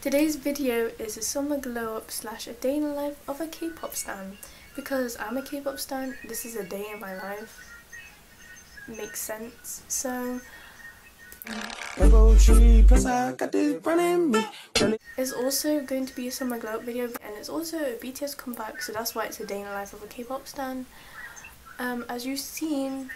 Today's video is a summer glow up slash a day in the life of a K-pop stan. Because I'm a K-pop stan, this is a day in my life. Makes sense. So it's also going to be a summer glow up video and it's also a BTS comeback so that's why it's a day in the life of a K-pop stan. Um, as you've seen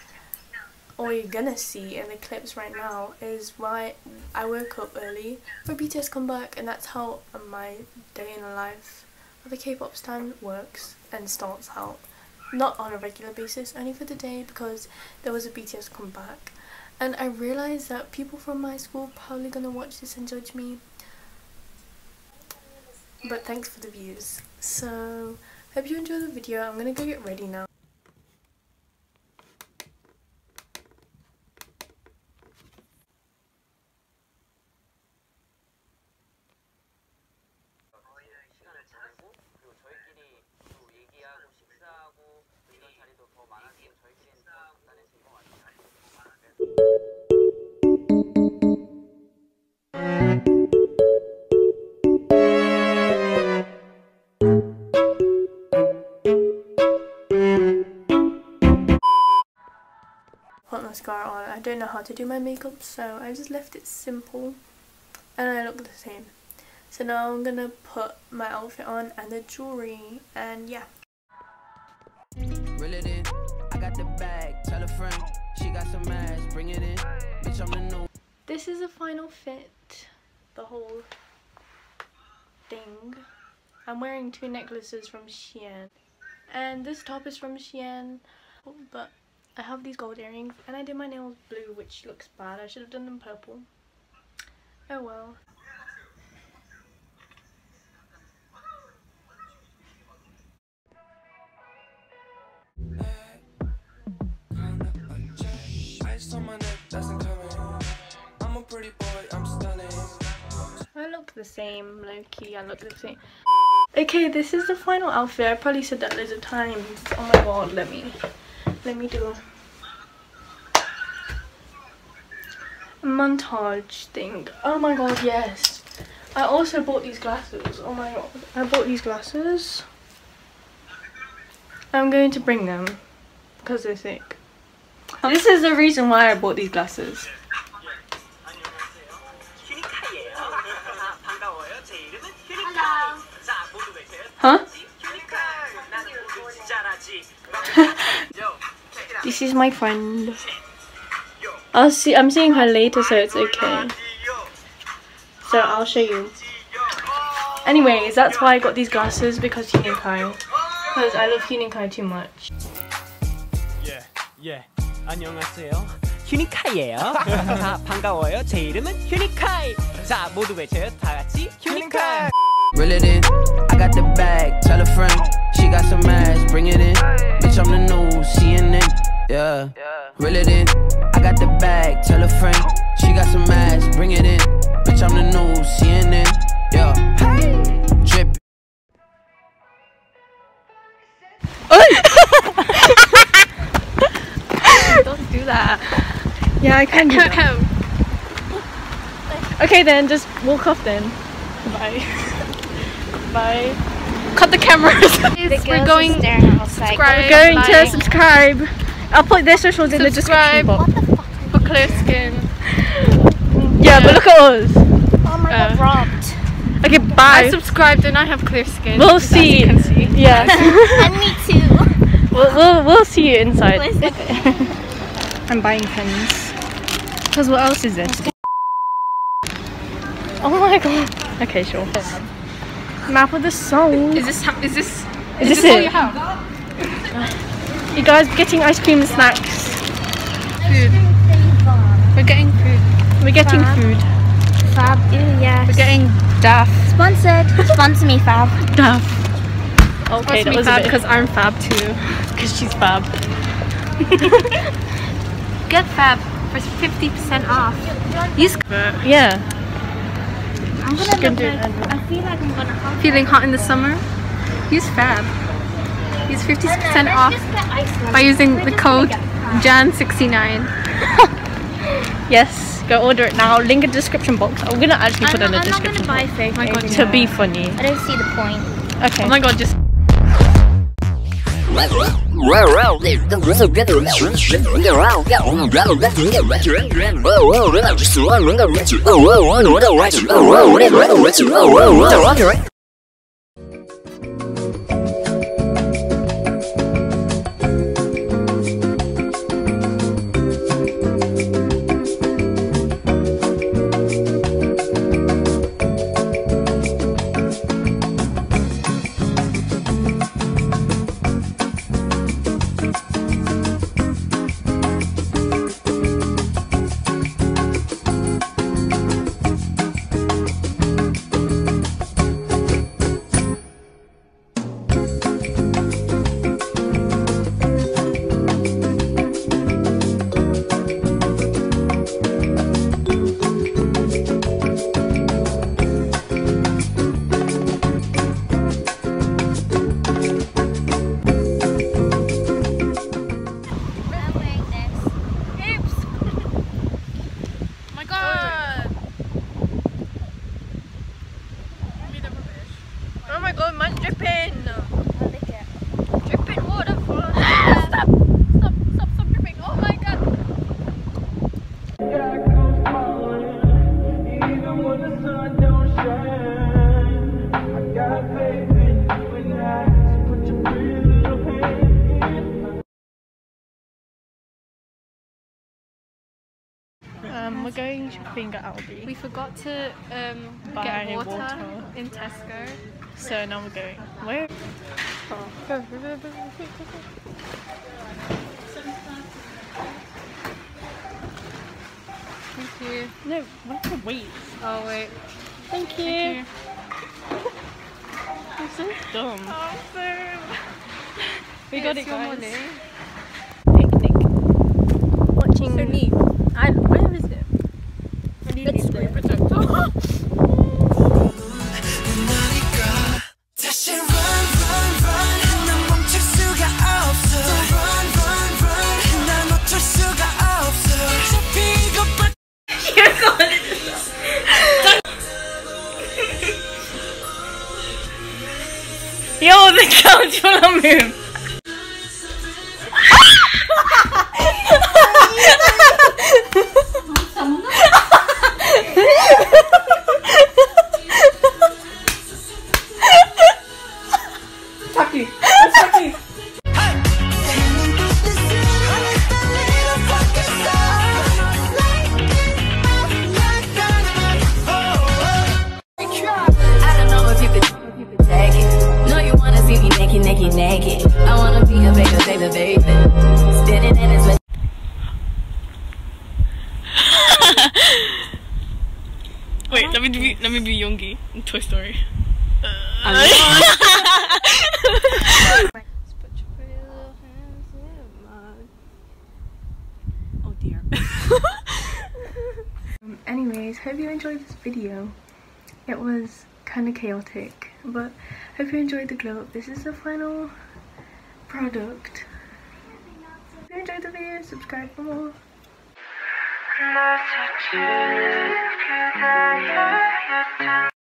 or you're gonna see in the clips right now is why I woke up early for BTS comeback and that's how my day in the life of a K-pop stan works and starts out. Not on a regular basis, only for the day because there was a BTS comeback. And I realize that people from my school probably gonna watch this and judge me. But thanks for the views. So, hope you enjoy the video. I'm gonna go get ready now. I don't know how to do my makeup so I just left it simple and I look the same. So now I'm gonna put my outfit on and the jewelry and yeah. Reel it in, I got the bag, tell a friend, she got some ass, bring it in, bitch I'm the new. This is a final fit, the whole thing. I'm wearing two necklaces from Shein and this top is from Shein but I have these gold earrings and I did my nails blue which looks bad. I should have done them purple. Oh well. I look the same, low-key, I look the same. Okay, this is the final outfit. I probably said that loads of times. Oh my god, let me let me do montage thing. Oh my god, yes. I also bought these glasses. Oh my god. I bought these glasses. I'm going to bring them because they're sick. Um, this is the reason why I bought these glasses. Huh? this is my friend. I'll see. I'm seeing her later, so it's okay. So I'll show you. Anyways, that's why I got these glasses because Huening Kai. Because I love Huening Kai too much. Yeah, yeah. 안녕하세요. 휴니카이에요. 아, 반가워요. 제 이름은 휴니카이. 자, 모두 외쳐요. 다 같이 휴니카이. Reel it in. I got the bag. Tell a friend. She got some ass. Bring it in. Bitch, I'm the new CNN yeah. Reel it in, I got the bag, tell a friend, she got some ass, bring it in. Bitch, I'm the new CNN, yeah. Hey, drip. Don't do that. Yeah, I can do that. Okay then, just walk off then. Bye. Bye. Cut the cameras. the we're going subscribe. We're going to subscribe. I'll put their socials in the description box. For clear skin. Yeah, but look at us. Oh my uh, god, robbed. Okay, bye. I subscribed and I have clear skin. We'll see. see. Yeah. and me too. We'll, we'll, we'll see you inside. I'm buying pens. Because what else is this? Oh my god. Okay, sure. Map of the soul. Is this is this is, is this, this all it? you have? You guys getting ice cream and snacks? Food. We're getting food. We're getting Fab. food. Fab. Ew, yes. We're getting daff. Sponsored. Sponsor me, Fab. Daff. Okay, Sponsor that me, was Fab, because I'm Fab too. because she's fab. Get Fab for 50% off. Use. Yeah. I'm gonna, gonna do like, it. I feel like I'm gonna have Feeling hot in the summer? Use Fab. Use 50% off by using the code JAN69. Yes, go order it now. Link in the description box. I'm gonna actually put it in the I'm not description gonna buy box fake my God, baby. to be funny. I don't see the point. Okay. Oh my god, just My god, mine's dripping! Dripping water stop! Stop! Stop! Stop dripping! Oh my god! Um, we're going shopping at Aldi. We forgot to um, get water, water. in Tesco. So now we're going. Where? Thank you. No, have to wait. Oh wait. Thank you. Thank you. Oh, I'm so dumb. we It's got it, guys. money. Picnic. Watching. So neat. I, where is it? It's screen protector. couch let me be let me be Yoongi in Toy Story. Uh, oh dear. Um, anyways, hope you enjoyed this video. It was kind of chaotic, but hope you enjoyed the glow up. This is the final product. If you enjoyed the video, subscribe for more i have yeah, yeah.